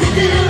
Did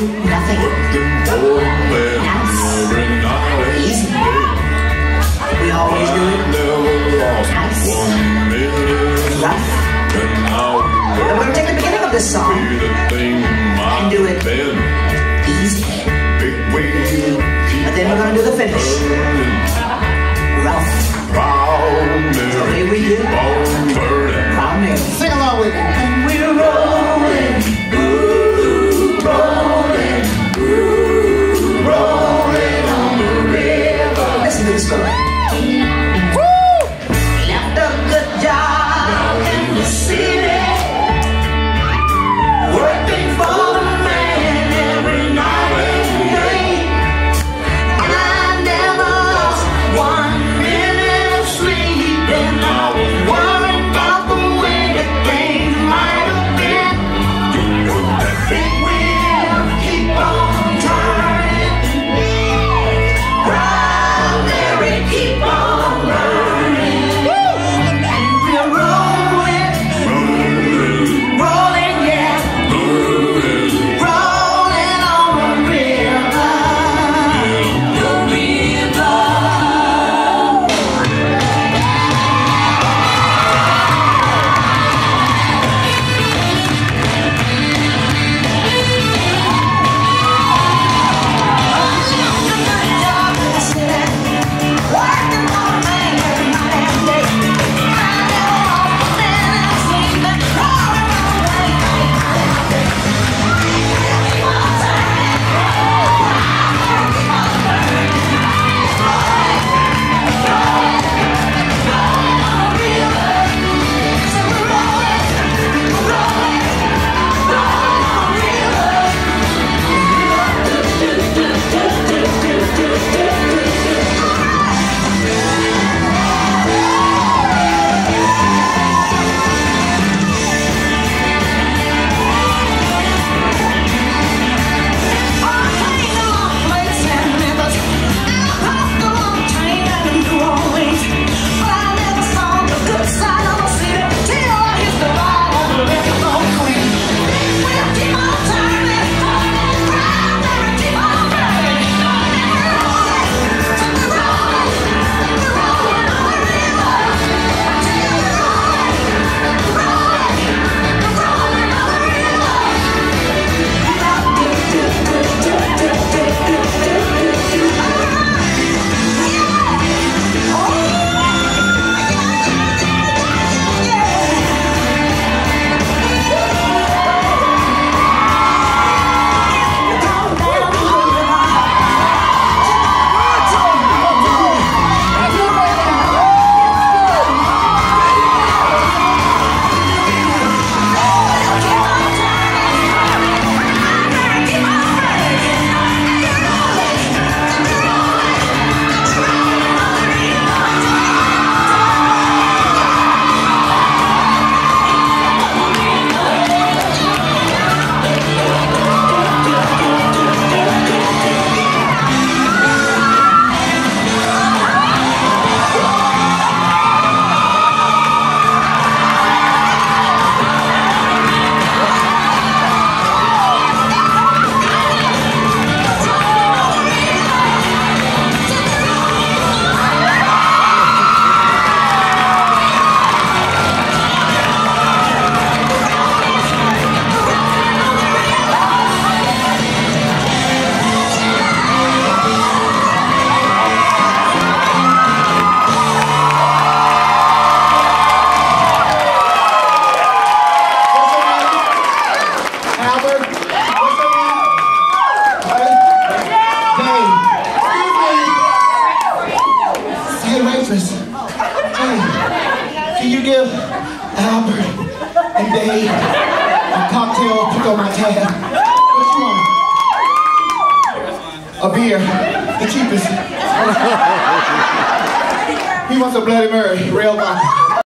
nothing nice. We always it nice, rough. And we're gonna take the beginning of this song and do it easy. Then we're gonna do the finish. Albert and Dave a cocktail put on my tab? What you want? A beer. The cheapest. he wants a Bloody Mary. Real vodka.